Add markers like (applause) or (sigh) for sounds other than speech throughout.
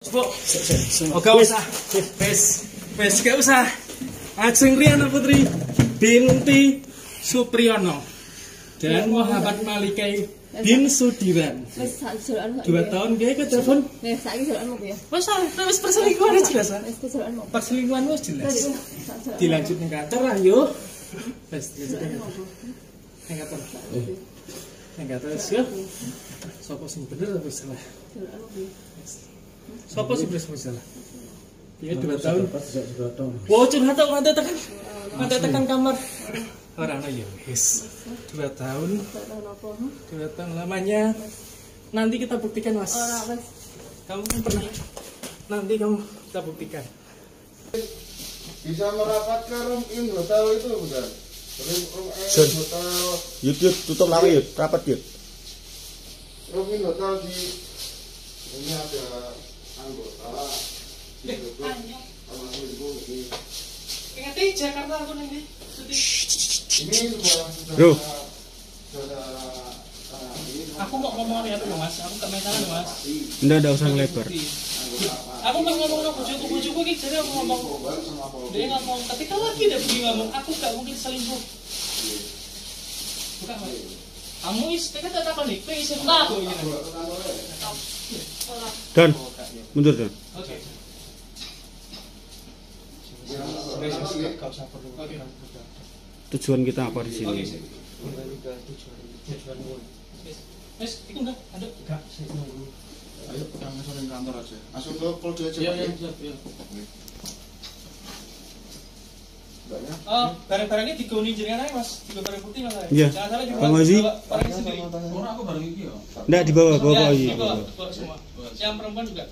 Bu, gak usah. Wes, wes gak usah. Ajeng Riana Putri binti Supriyono dan Muhammad Malikai bin Sudiran. Wes. Dua tahun dia ke telepon. Wes saiki ya. Wes ah, wes perselingkuhan jelas. ah. Wes. Perselingkuhan wis jelas. Dilanjut ning kantor lah yo. Wes dilanjut ning kantor. Ning kantor. Yo. Sopo sing bener salah? Sopo sing bener apa salah? Iya dua tahun. Wow curhat tau ngantai tekan ngantai tekan kamar. Orang ya wis dua tahun dua tahun lamanya nanti kita buktikan mas. Kamu kan pernah nanti kamu kita buktikan. bisa merapat ke room in hotel itu bukan room hotel Yud, yud, tutup lama yud, rapat yud. room in hotel di ini ada anggota di situ sama selingkuh ini Ingat Jakarta aku nanti. ini sudah sudah ah, Aku mau ngomong ya tuh mas, aku tak main tangan mas. Nggak ada usah ngelebar. Aku mau ngomong sama bujuku, bujuku ini jadi aku ngomong. Dia ngomong ketika lagi dia begini ngomong aku gak mungkin selingkuh. Bukan mas. Kamu is, kita tak tahu nih, kau isi aku ini. Dan, mundur dan. Oke. Oke. Tujuan kita apa di Oke. sini? Mas, itu enggak? Ada? Enggak. ayo yang langsung ke kantor aja langsung ke polda aja Iya, Pak, iya, ya. iya. Oh, barang-barang ini digoni jenengan aja mas, tiga barang putih mas. Iya. Jangan salah juga. Bang Ozi? bawa Barangnya sendiri. Orang aku bareng iki ya. Nggak di bawah, bawah, Ya, bawah, iya. bawa semua. Yang perempuan juga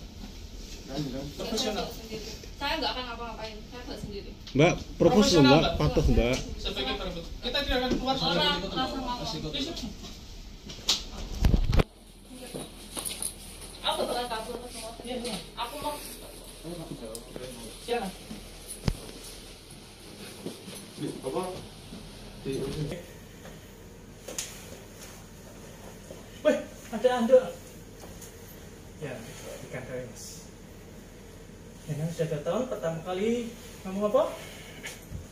profesional. Saya enggak akan ngapa-ngapain. Saya buat sendiri. Mbak, propos loh Profesional, mbak, Mbak. patuh mbak. Sebagai barang putih. Kita tidak akan keluar. Orang ngomong. Besok. Aku bakal kabur semua. Iya, iya. Aku mau Silakan. Di- apa di Wih, ada anduk. Ya, ikan kari mas. Ya, sudah dua tahun pertama kali ngomong apa?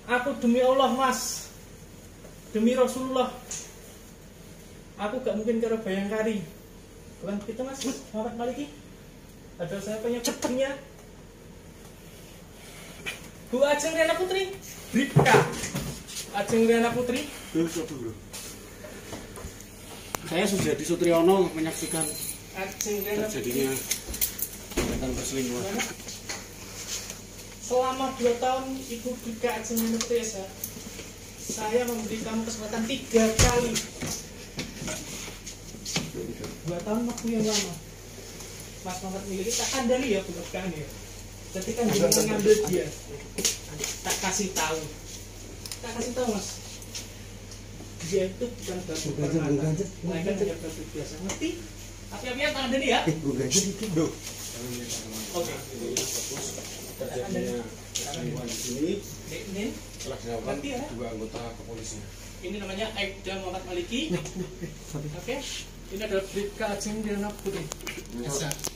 Aku demi Allah mas, demi Rasulullah, aku gak mungkin ke Bayangkari. Bukan begitu mas, Muhammad Maliki? Ada saya punya buktinya. Bu Ajeng Riana Putri, Bribka. Ajeng Riana Putri, Saya sudah di Sutriyono menyaksikan Ajeng Riana terjadinya tindakan perselingkuhan. Selama dua tahun Ibu Bribka Ajeng Riana Putri ya, saya memberi kamu kesempatan tiga kali. Dua tahun waktu yang lama. Mas Muhammad miliki tak kandali ya bukan ya. Ketika dia mengambil dia, tak kasih tahu. Tak kasih tahu mas. Dia itu bukan batu permata, melainkan hanya batu biasa. Ngerti? Api-apian tak ada nih ya. Oke. Terjadinya di sini Ini telah dilakukan dua anggota kepolisian. ini namanya Aibda Muhammad Maliki. (laughs) Oke. Ini adalah Bribka Ajeng Diana Putri. Biasa.